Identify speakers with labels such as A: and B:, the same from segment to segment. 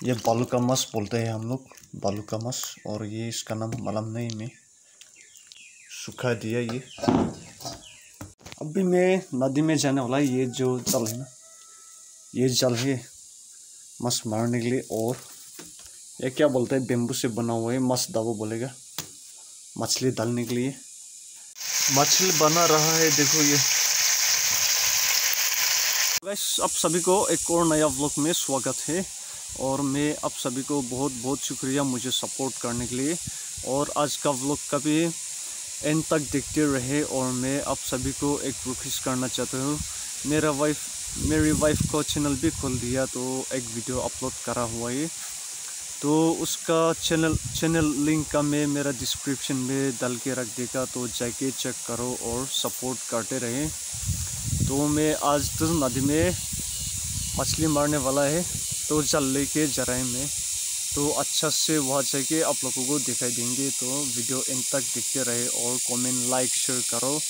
A: ये बालू का मस बोलते हैं हम लोग बालू का मस और ये इसका नाम मालूम नहीं, में सुखा दिया ये। अभी मैं नदी में जाने वाला, ये जो जल है ना, ये जल है मस मारने के लिए। और ये क्या बोलते हैं, बेम्बू से बना हुआ है, मस दाबो बोलेगा, मछली डालने के लिए। मछली बना रहा है, देखो ये। वैस आप सभी को एक और नया व्लॉग में स्वागत है। और मैं आप सभी को बहुत बहुत शुक्रिया मुझे सपोर्ट करने के लिए। और आज का व्लॉग कभी एंड तक देखते रहे और मैं आप सभी को एक रिक्वेस्ट करना चाहता हूँ। मेरा वाइफ मेरी वाइफ को चैनल भी खोल दिया तो एक वीडियो अपलोड करा हुआ है। तो उसका चैनल चैनल लिंक का मैं मेरा डिस्क्रिप्शन में डाल के रख देगा तो जाके चेक करो और सपोर्ट करते रहें। तो मैं आज तो नदी में मछली मारने वाला है। तो जल लेके जराए में। तो अच्छा से वहाँ जाके आप लोगों को दिखाई देंगे। तो वीडियो इन तक देखते रहे और कमेंट, लाइक, शेयर करो।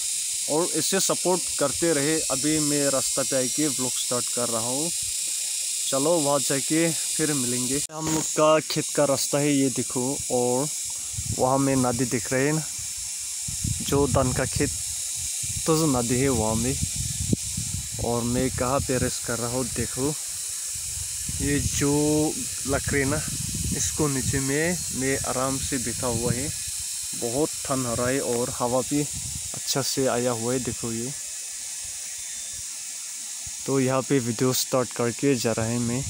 A: और इसे सपोर्ट करते रहे। अभी मैं रास्ता पे आके ब्लॉग स्टार्ट कर रहा हूँ। चलो वहाँ जाके फिर मिलेंगे। हम लोग का खेत का रास्ता है ये देखो। और वहाँ में नदी दिख रहे हैं। जो धान का खेत तो नदी है वहाँ में। और मैं कहाँ पे रेस्ट कर रहा हूँ देखो। ये जो लकड़ी ना, इसको नीचे में, मैं आराम से बैठा हुआ है। बहुत ठंड हो रहा है और हवा भी अच्छा से आया हुआ है, देखो ये। तो यहाँ पे वीडियो स्टार्ट करके जा रहा है मैं।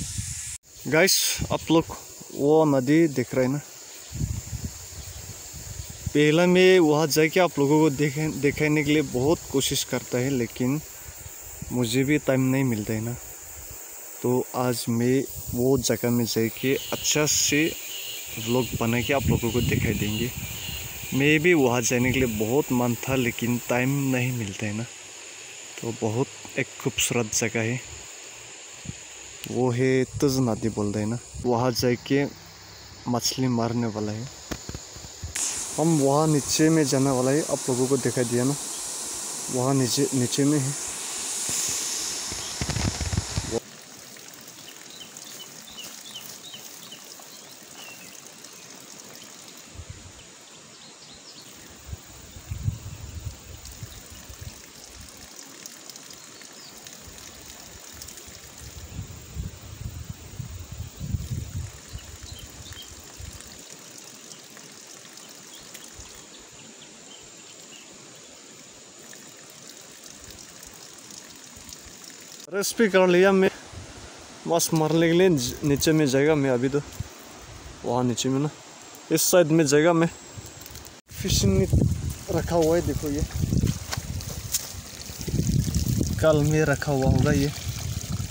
A: गाइस आप लोग वो नदी देख रहे हैं ना? पहला मैं वहाँ जाके आप लोगों को देखे, दिखाने के लिए बहुत कोशिश करता है, लेकिन मुझे भी टाइम नहीं मिलता है ना। तो आज मैं वो जगह में जाके अच्छा से व्लॉग बना के आप लोगों को दिखाई देंगे। मैं भी वहाँ जाने के लिए बहुत मन था, लेकिन टाइम नहीं मिलता है ना। तो बहुत एक खूबसूरत जगह है। वो है तज नदी बोल रहे ना। वहाँ जाके मछली मारने वाला है। हम वहाँ नीचे में जाने वाला है। आप लोगों को दिखाई दिया ना। वहाँ नीचे नीचे में है। रेस्ट भी कर लिया मैं। बस मारने के लिए नीचे में जाएगा मैं अभी तो। वहाँ नीचे में ना। इस साइड में जाएगा मैं। फिशिंग रखा हुआ है, देखो ये। कल में रखा हुआ होगा ये।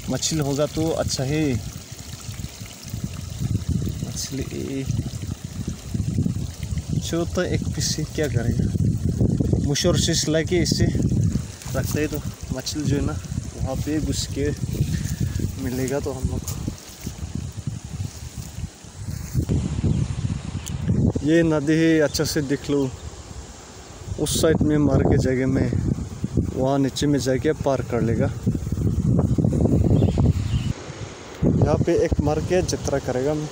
A: मछली होगा तो अच्छा है। मछली। छोटा एक पीस क्या करेगा? मुशोर शीश ला के इससे रखते है तो मछली जो है ना। वहाँ पे घुस के मिलेगा तो हम लोग। ये नदी अच्छा से दिख लो। उस साइड में मार के जगह में, वहाँ नीचे में जाके पार कर लेगा। यहाँ पे एक मार के जतरा करेगा। मैं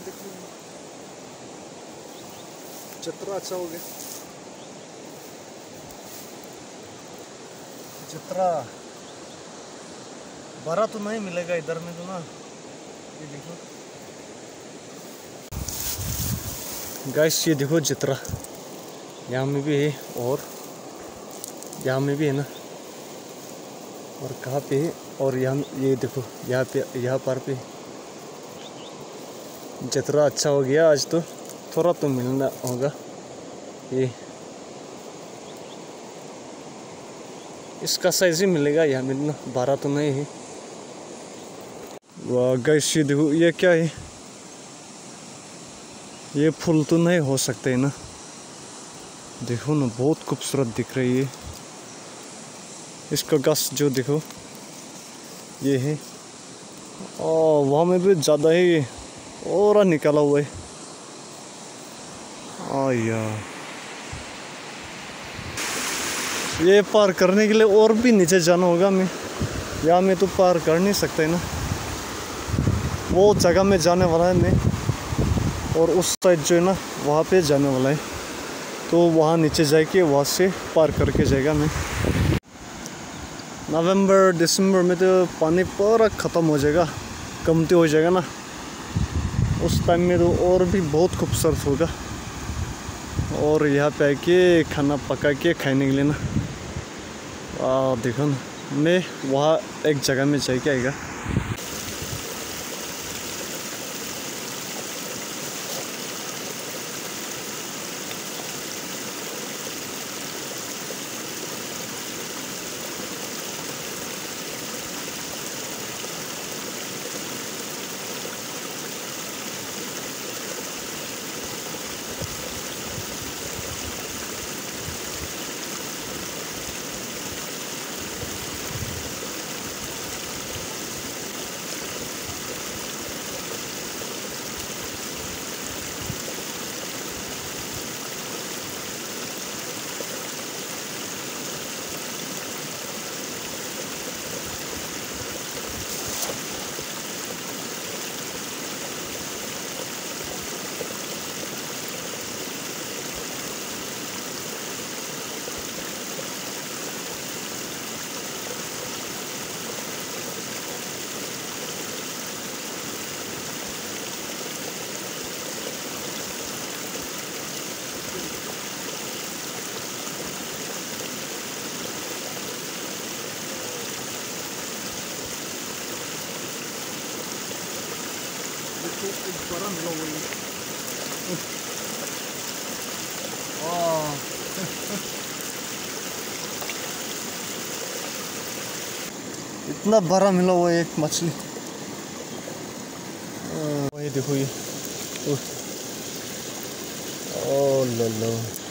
A: देखने में जतरा गया जतरा बड़ा तो नहीं मिलेगा इधर में तो ना ये देखो गैस ये देखो जतरा यहाँ में भी है और यहाँ में भी है ना और कहाँ पे है और यहाँ ये देखो यहाँ पे यहाँ पर पे जितना अच्छा हो गया आज तो। थोड़ा तो मिलना होगा। ये। इसका साइज़ ही मिलेगा यहाँ मिलना। बारह तो नहीं है। वाह गैस ये देखो, ये क्या है? ये फूल तो नहीं हो सकते है ना। देखो ना, बहुत खूबसूरत दिख रही है। इसका गस जो देखो, ये है। और वहाँ में भी ज़्यादा ही और निकाला हुआ है। आ यार ये पार करने के लिए और भी नीचे जाना होगा मैं या मैं तो पार कर नहीं सकता है ना। वो जगह में जाने वाला है मैं और उस साइड जो है ना, वहाँ पे जाने वाला है। तो वहाँ नीचे जाके वहाँ से पार करके जाएगा मैं नवंबर, दिसंबर में तो पानी पूरा ख़त्म हो जाएगा। कमती हो जाएगा ना। उस टाइम में तो और भी बहुत खूबसूरत होगा। और यहाँ पे आके खाना पका के खाने के लिए ना आ, देखो ना मैं वहाँ एक जगह में जाके आएगा। बड़ा मिला वही इतना बड़ा मिला हुआ एक मछली। वही देखो ये। ओ, लो लो।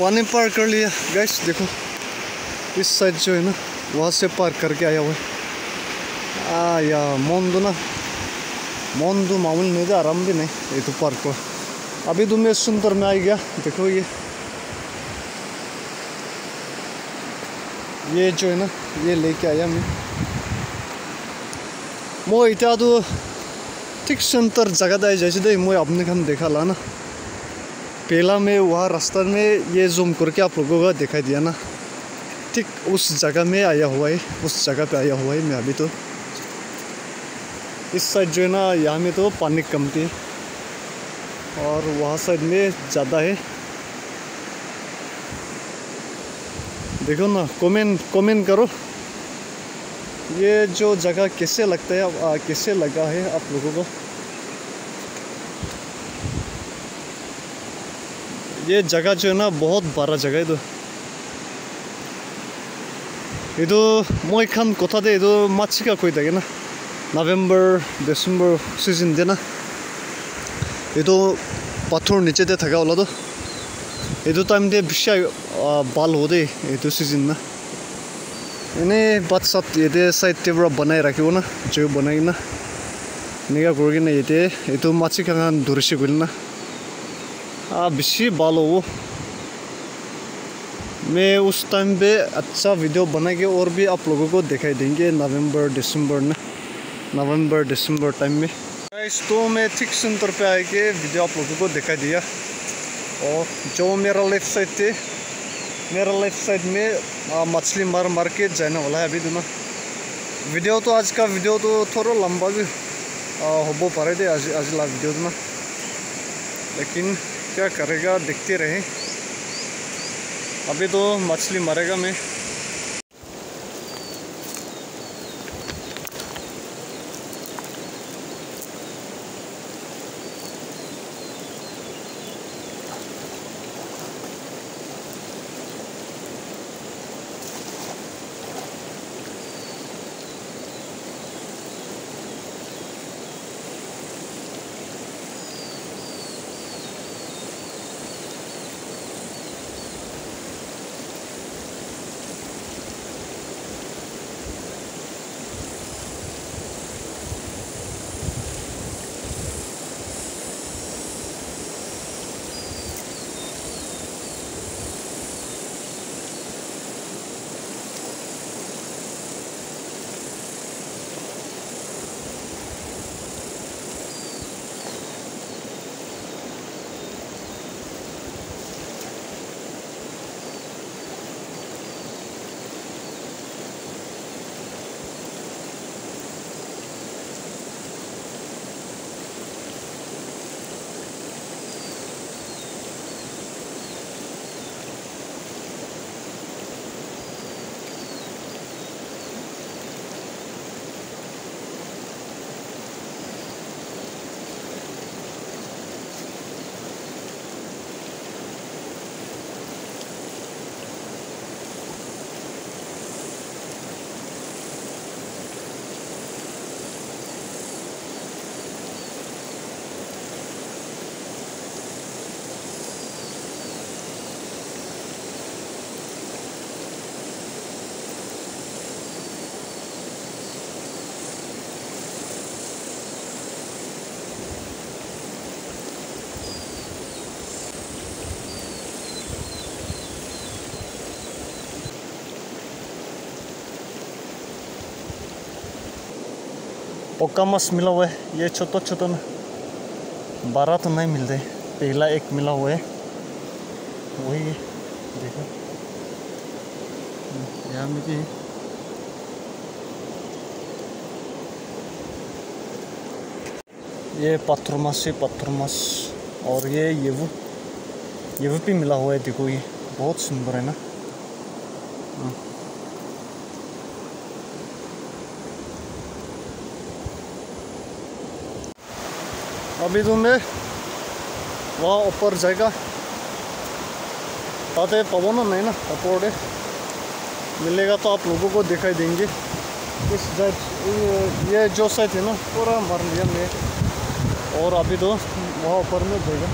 A: पानी पार कर लिया। गैस देखो, इस साइड जो है ना, वहाँ से पार करके आया हुआ है। आ या, मोंदू ना। मोंदू मामूल नहीं था, आराम भी नहीं, ये तो पार्क को अभी तो मैं सुंदर में आ गया, देखो ये। ये जो है ना, ये लेके आया मैं। म इतना तो ठीक सेंटर जगह आए जैसे दे मैं अपने खान देखा ला ना। पहला में वहाँ रास्ता में ये जूम करके आप लोगों का दिखाई दिया ना। ठीक उस जगह में आया हुआ है, उस जगह पे आया हुआ है मैं अभी तो। इस साइड जो है ना, यहाँ में तो पानी कमती है और वहाँ साइड में ज़्यादा है। देखो ना कमेंट कमेंट करो। ये जो जगह कैसे लगता है कैसे लगा है आप लोगों को? ये जगह जो है ना बहुत बड़ा जगह है ಇದು ಮೊಯ್ಖಾನ್ ಗೊತ್ತದೆ ಇದು ಮಚ್ಚಿಗೆ ಕೊಯ್ದಾಗೆನ ನವೆಂಬರ್ ಡಿಸೆಂಬರ್ ಸೀಸನ್ ದಿನ ಇದು ಪಥರ್ ನಿಚೆದೆ ತಗೊಳ್ಳೋದು ಇದು ಟೈಮ್ದೆ ವಿಷಯ ಬಾಲ್ ಹೋದೆ ಇದು ಸೀಸನ್ನ ಎನೇ ಬಾತ್ ಸತ್ ಎದೆ ಸೈಡ್ ತೀವ್ರ ಬನಾಯಿ ರಾಕಿವನ ಜೀವ ಬನಾಯಿನ ನಿಗ ಕೊರ್ಗಿನ ಎದೆ ಇದು ಮಚ್ಚಿಗೆ ದೊರಿಸಿಗೊಲ್ಲಿನ abisi बालो मैं उस टाइम पे अच्छा वीडियो बना के और भी आप लोगों को दिखाई देंगे नवंबर दिसंबर में। नवंबर दिसंबर टाइम में। इस तो मैं ठीक सेंटर पे आके वीडियो आप लोगों को दिखाई दिया। और जो मेरा लेफ़्ट साइड थे, मेरा लेफ़्ट साइड में मछली मार मार के जाने वाला है अभी तो दोनों वीडियो तो आज का वीडियो तो थोड़ा लंबा भी हो पा रहे थे आज आज ला वीडियो दोनों लेकिन क्या करेगा? देखते रहे। अभी तो मछली मरेगा मैं। पक्का मस मिला हुआ है। ये छोटा छोटा ना बारह तो नहीं मिलते पहला एक मिला हुआ है। वही है। देखो। यहाँ में भी ये पत्थर मास से पत्थर मास और ये ये वो ये वो भी मिला हुआ है। देखो ये। बहुत सुंदर है ना। अभी तो मैं वहाँ ऊपर जाएगा। आते ना नहीं ना अपोडे मिलेगा तो आप लोगों को दिखाई देंगे। इस ये जो साइड है ना, पूरा मर लिया मैं। और अभी तो वहाँ ऊपर में जाएगा।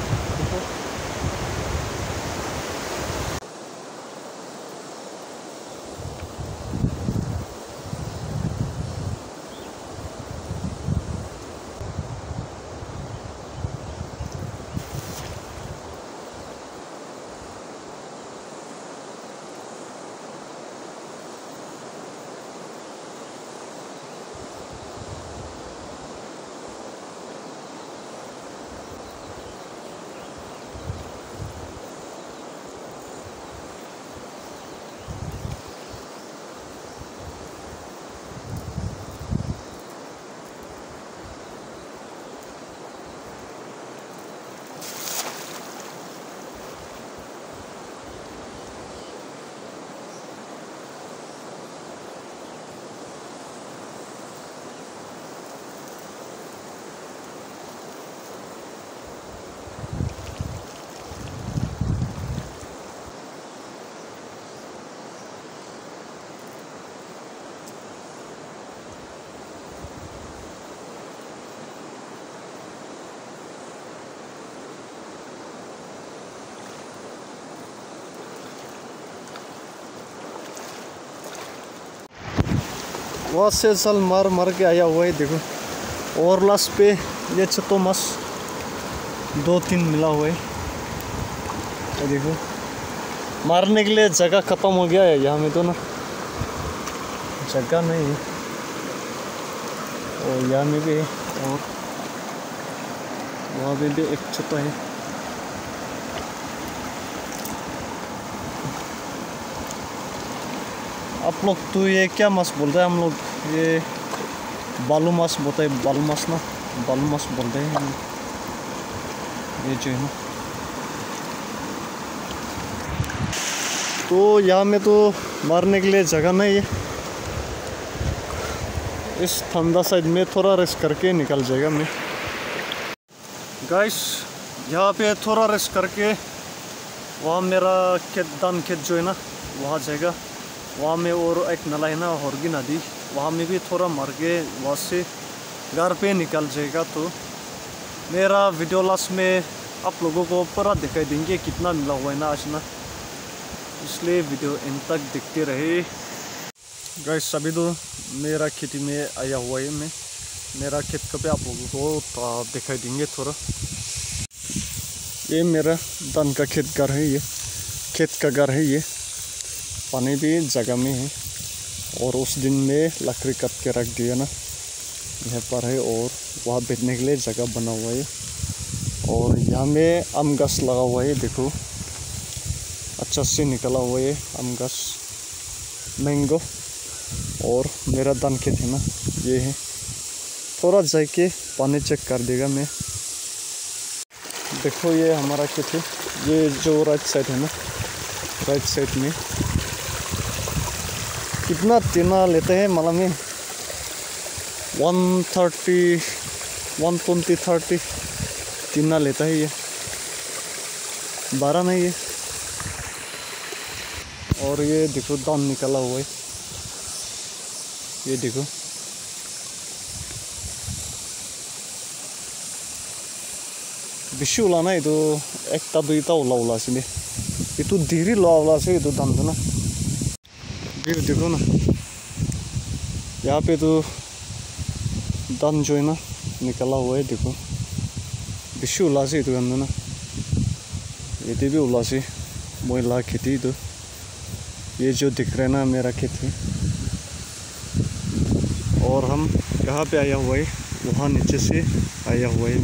A: वहाँ से सल मार मर के आया हुआ है, देखो। और लास्ट पे ये छतो मस दो तीन मिला हुआ है। देखो। मारने के लिए जगह ख़त्म हो गया है, यहाँ में तो ना। जगह नहीं। है और यहाँ में भी है, और वहाँ में भी एक छत्ता है। आप लोग तो ये क्या माछ बोलते हैं हम लोग? ये बालू मास बोलते हैं बालू माछ ना बालू मास बोलते हैं। ये जो है ना। तो यहाँ में तो मारने के लिए जगह नहीं है। इस ठंडा साइड में थोड़ा रेस्ट करके निकल जाएगा मैं। गाइस यहाँ पे थोड़ा रेस्ट करके वहाँ मेरा खेत दान खेत जो है ना, वहाँ जाएगा। वहाँ में और एक नला है ना, होरगी नदी। वहाँ में भी थोड़ा मर के वहाँ से घर पे निकल जाएगा तो। मेरा वीडियो लास्ट में आप लोगों को पूरा दिखाई देंगे कितना मिला हुआ है ना आज ना। इसलिए वीडियो इन तक देखते रहे। गैस सभी तो मेरा खेती में आया हुआ है मैं। मेरा खेत का पे आप लोगों को दिखाई देंगे थोड़ा। ये मेरा धान का खेत घर है ये। खेत का घर है ये। पानी भी जगह में है। और उस दिन में लकड़ी कट के रख दिया ना। यहाँ पर है और वहाँ बैठने के लिए जगह बना हुआ है। और यहाँ में आम गस लगा हुआ है, देखो। अच्छा से निकला हुआ है आम गस। मैंगो। और मेरा दान खेत है ना, ये है। थोड़ा जाके पानी चेक कर देगा मैं। देखो ये हमारा खेत है। ये जो राइट साइड है ना राइट साइड में। कितना टीना लेते हैं मालूम है one thirty one twenty thirty टीना लेता है ये बारह नहीं है और ये देखो दान निकला हुआ है ये देखो বেছি ওলা নাই এইটো একটা দুইটা ওলা ওলা আছিলে এইটো ধীৰে লোৱা ওলা আছে এইটো দামটো না भीड़ देखो ना, यहाँ पे तो दान जो है ना, निकला हुआ है, देखो। बेसी उल्लासी तो गंदा ना। ये तो भी उल्लासी मोहला खेती तो। ये जो दिख रहा है ना, मेरा खेती। और हम यहाँ पे आया हुआ है, वहाँ नीचे से आया हुआ है।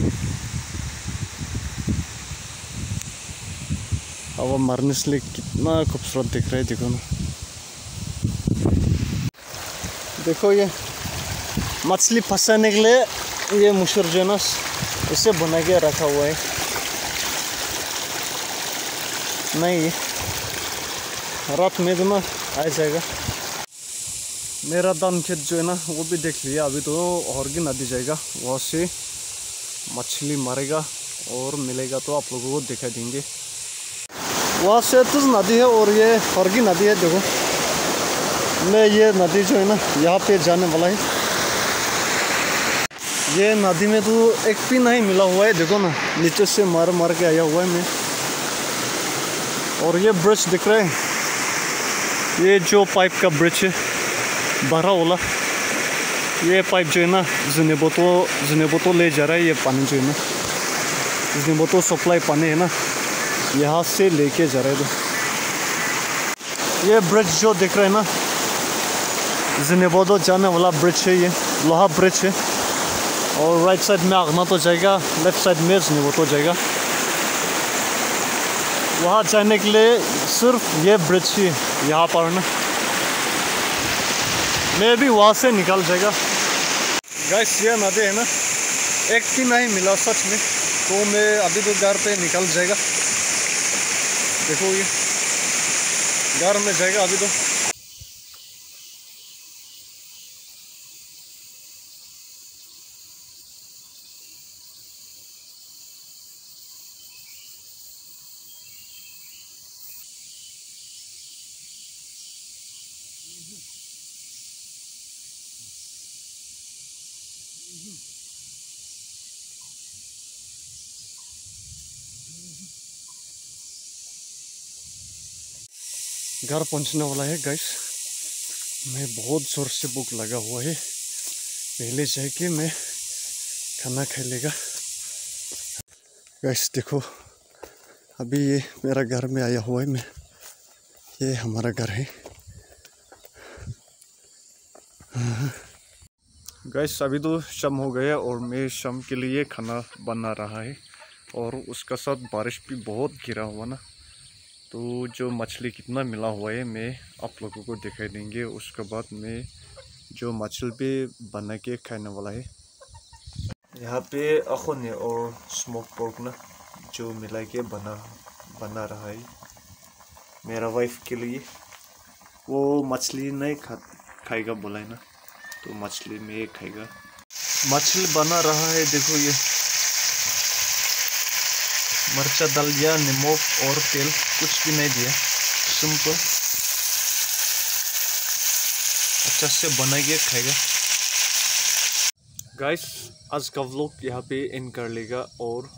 A: अब मरने से कितना खूबसूरत दिख रहा है, देखो ना। देखो ये मछली फंसाने के लिए ये मुशर जो ना, इसे बना के रखा हुआ है। नहीं, रात में तो ना आ जाएगा। मेरा दान खेत जो है ना, वो भी देख लिया। अभी तो और की नदी जाएगा, वहाँ से मछली मारेगा और मिलेगा तो आप लोगों को दिखा देंगे। वहाँ से तो नदी है और ये हरगी नदी है, देखो। मैं ये नदी जो है ना, यहाँ पे जाने वाला है। ये नदी में तो एक भी नहीं मिला हुआ है, देखो ना, नीचे से मार मार के आया हुआ है मैं। और ये ब्रिज दिख रहा है। ये जो पाइप का ब्रिज है, भरा वाला, ये पाइप जो है ना जिनेबोतो जिनेबोतो ले जा रहा है ये पानी जो है ना। जिनेबोतो सप्लाई पानी है ना, यहाँ से लेके जा रहा है। तो ये ब्रिज जो दिख रहा है ना जिनेबोतो जाने वाला ब्रिज है ये लोहा ब्रिज है और राइट साइड में आगना तो जाएगा लेफ़्ट साइड में जिनेबोतो जाएगा वहाँ जाने के लिए सिर्फ़ ये ब्रिज ही यहाँ पर ना मैं भी वहाँ से निकल जाएगा गैस ये नदी है ना एक भी नहीं मिला सच में तो मैं अभी तो घर पे निकल जाएगा देखो ये घर में जाएगा अभी तो घर पहुँचने वाला है गैस मैं बहुत ज़ोर से भूख लगा हुआ है। पहले जाके मैं खाना खा लेगा। गैस देखो, अभी ये मेरा घर में आया हुआ है मैं। ये हमारा घर है। गैस अभी तो शाम हो गया और मैं शाम के लिए खाना बना रहा है। और उसका साथ बारिश भी बहुत गिरा हुआ ना। तो जो मछली कितना मिला हुआ है, मैं आप लोगों को दिखाई देंगे। उसके बाद मैं जो मछली पे बना के खाने वाला है। यहाँ पे अखोन और स्मोक पोर्क ना जो मिला के बना बना रहा है। मेरा वाइफ के लिए। वो मछली नहीं खा, खाएगा बोला है ना तो मछली में खाएगा। मछली बना रहा है, देखो ये। मरचा डाल दिया नमक और तेल। कुछ भी नहीं दिया। सिंपल। अच्छा से बनाइए खाएगा गाइस आज का व्लॉग यहाँ पे एंड कर लेगा और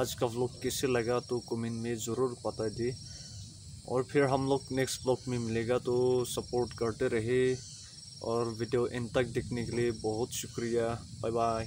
A: आज का व्लॉग कैसे लगा तो कमेंट में ज़रूर बता दे और फिर हम लोग नेक्स्ट व्लॉग में मिलेगा तो सपोर्ट करते रहे और वीडियो एंड तक देखने के लिए बहुत शुक्रिया। Bye bye